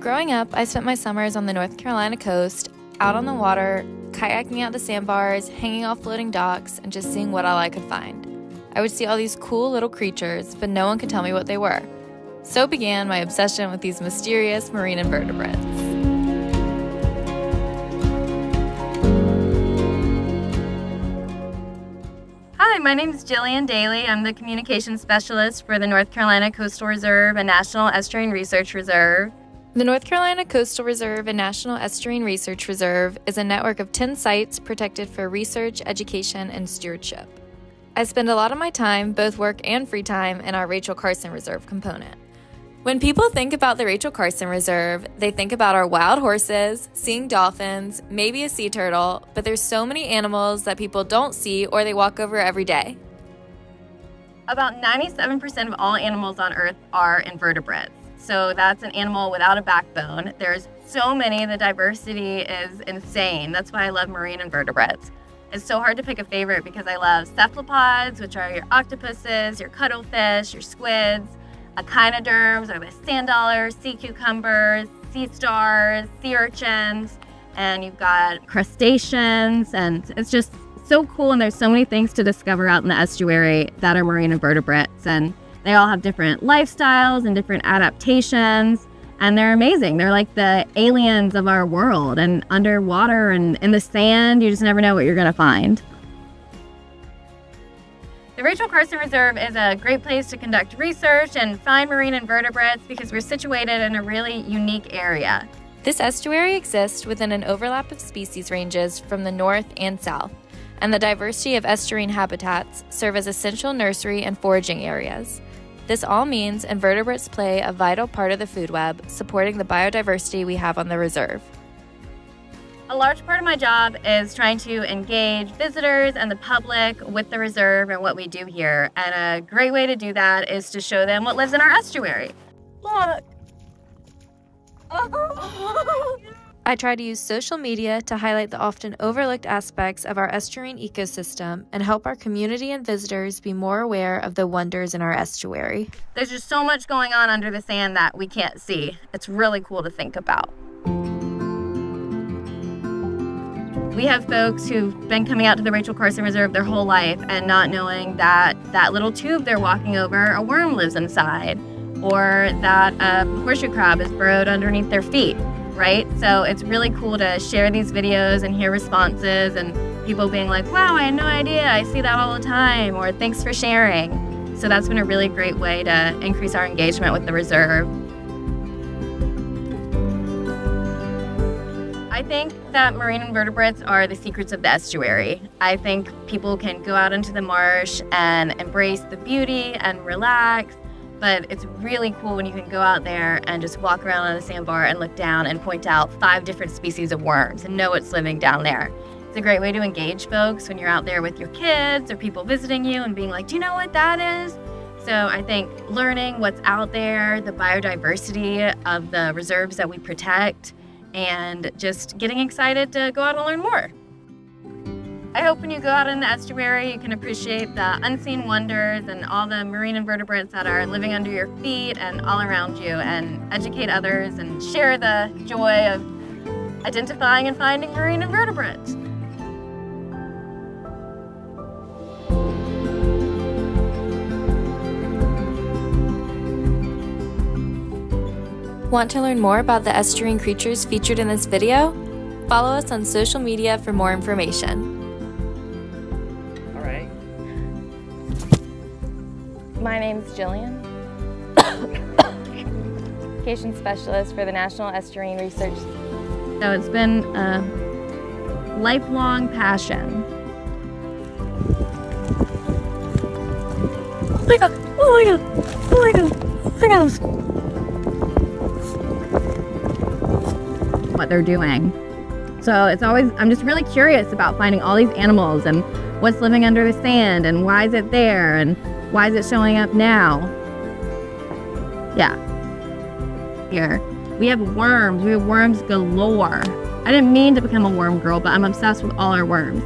Growing up, I spent my summers on the North Carolina coast, out on the water, kayaking out the sandbars, hanging off floating docks, and just seeing what all I could find. I would see all these cool little creatures, but no one could tell me what they were. So began my obsession with these mysterious marine invertebrates. Hi, my name is Jillian Daly. I'm the communications specialist for the North Carolina Coastal Reserve and National Estuarine Research Reserve. The North Carolina Coastal Reserve and National Estuarine Research Reserve is a network of 10 sites protected for research, education, and stewardship. I spend a lot of my time, both work and free time, in our Rachel Carson Reserve component. When people think about the Rachel Carson Reserve, they think about our wild horses, seeing dolphins, maybe a sea turtle, but there's so many animals that people don't see or they walk over every day. About 97% of all animals on Earth are invertebrates. So that's an animal without a backbone. There's so many, the diversity is insane. That's why I love marine invertebrates. It's so hard to pick a favorite because I love cephalopods, which are your octopuses, your cuttlefish, your squids, echinoderms, or the sand dollars, sea cucumbers, sea stars, sea urchins, and you've got crustaceans, and it's just so cool. And there's so many things to discover out in the estuary that are marine invertebrates. And they all have different lifestyles and different adaptations, and they're amazing. They're like the aliens of our world, and underwater and in the sand, you just never know what you're going to find. The Rachel Carson Reserve is a great place to conduct research and find marine invertebrates because we're situated in a really unique area. This estuary exists within an overlap of species ranges from the north and south, and the diversity of estuarine habitats serve as essential nursery and foraging areas. This all means invertebrates play a vital part of the food web, supporting the biodiversity we have on the reserve. A large part of my job is trying to engage visitors and the public with the reserve and what we do here. And a great way to do that is to show them what lives in our estuary. Look! Oh, I try to use social media to highlight the often overlooked aspects of our estuarine ecosystem and help our community and visitors be more aware of the wonders in our estuary. There's just so much going on under the sand that we can't see. It's really cool to think about. We have folks who've been coming out to the Rachel Carson Reserve their whole life and not knowing that that little tube they're walking over, a worm lives inside, or that a horseshoe crab is burrowed underneath their feet right? So it's really cool to share these videos and hear responses and people being like, wow, I had no idea. I see that all the time, or thanks for sharing. So that's been a really great way to increase our engagement with the reserve. I think that marine invertebrates are the secrets of the estuary. I think people can go out into the marsh and embrace the beauty and relax but it's really cool when you can go out there and just walk around on a sandbar and look down and point out five different species of worms and know what's living down there. It's a great way to engage folks when you're out there with your kids or people visiting you and being like, do you know what that is? So I think learning what's out there, the biodiversity of the reserves that we protect, and just getting excited to go out and learn more. I hope when you go out in the estuary, you can appreciate the unseen wonders and all the marine invertebrates that are living under your feet and all around you, and educate others and share the joy of identifying and finding marine invertebrates. Want to learn more about the estuarine creatures featured in this video? Follow us on social media for more information. My name's Jillian, Education Specialist for the National Estuarine Research. So it's been a lifelong passion. Oh my god! Oh my god! Oh my god! Look at What they're doing. So it's always, I'm just really curious about finding all these animals and what's living under the sand and why is it there and why is it showing up now? Yeah. Here. We have worms. We have worms galore. I didn't mean to become a worm girl, but I'm obsessed with all our worms.